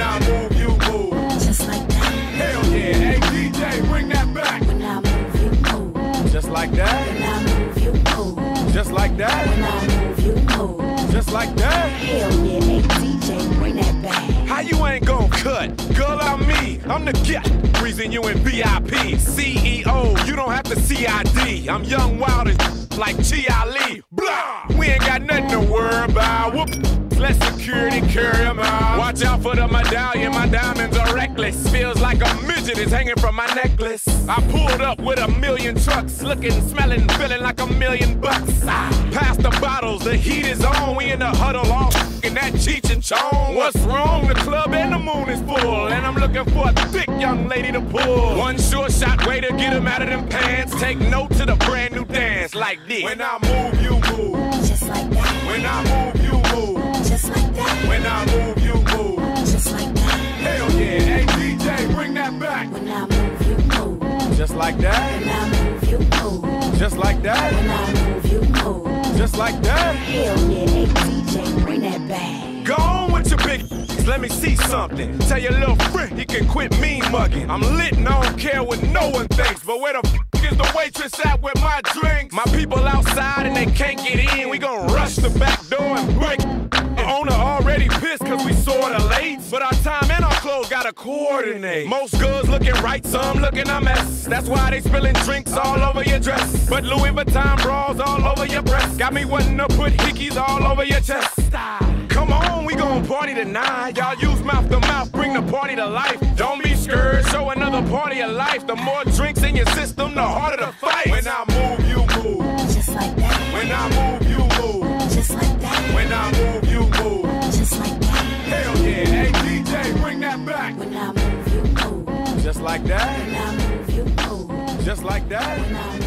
When I move, you move. Just like that. Hell yeah. Hey, DJ, bring that back. When I move, you move. Just like that. When I move, you move. Just like that. When I move, you move. Just like that. Hell yeah. Hey, DJ, bring that back. How you ain't gon' cut? Girl, I'm me. I'm the get. Reason you in VIP. CEO, you don't have to CID. I'm young, wild, and like T.I. Ali. Blah! We ain't got nothing to worry about. Whoop! Let security carry 'em out. Watch out for the medallion, my diamonds are reckless. Feels like a midget is hanging from my necklace. I pulled up with a million trucks, looking, smelling, feeling like a million bucks. Ah, Pass the bottles, the heat is on. We in the huddle, all in that Cheech and Chong. What's wrong? The club and the moon is full, and I'm looking for a thick young lady to pull. One sure shot way to get him out of them pants. Take note to the brand new dance like this. When I move, you move. Just like that. When I move, you move. Just like that. When I like that, When I move, you move. just like that, When I move, you move. just like that. Hell yeah, hey DJ, bring that back. Go on with your big. Let me see something. Tell your little friend he can quit mean mugging. I'm lit and I don't care what no one thinks. But where the f is the waitress at with my drink? My people outside and they can't get in. We gon' rush the back door and break. The gotta coordinate. Most girls looking right, some looking a mess. That's why they spilling drinks all over your dress. But Louis Vuitton bras all over your breast. Got me wanting to put hickeys all over your chest. Come on, we gon' party tonight. Y'all use mouth to mouth, bring the party to life. Don't be scared, show another party of life. The more drinks in your system, the harder the fight. Like that,